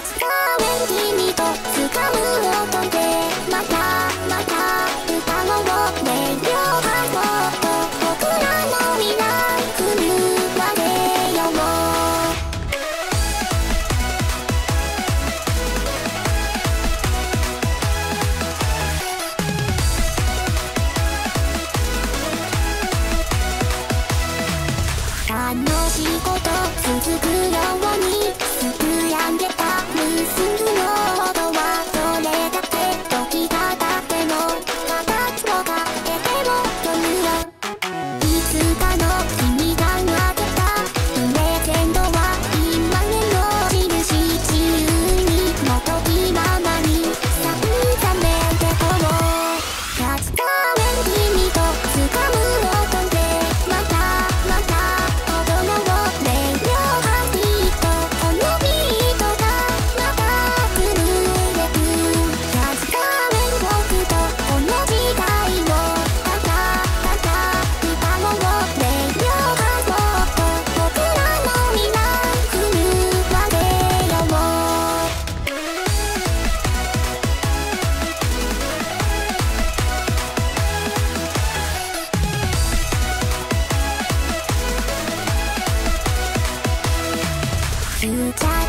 初画面君と掴む楽しいこと続くように。すやんでた無数の音は。time.